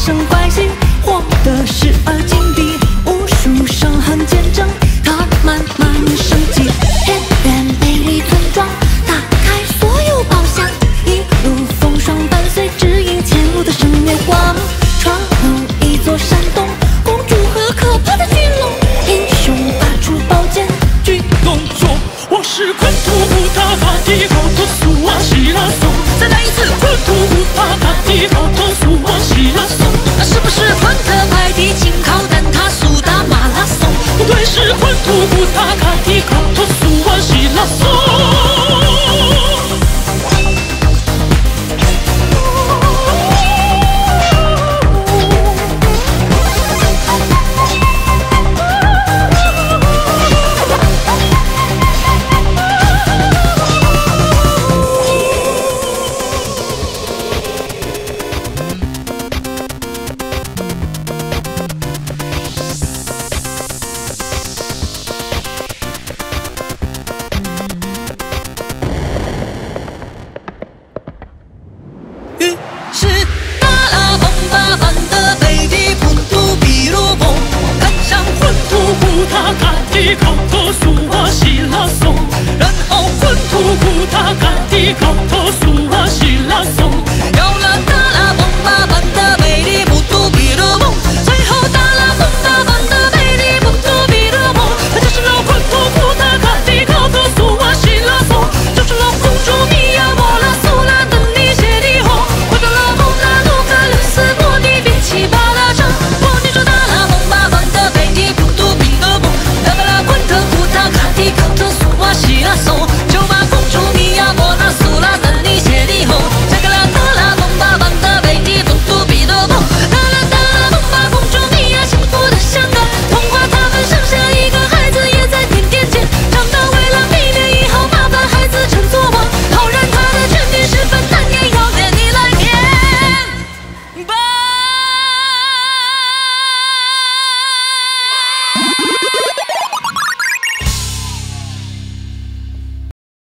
生关心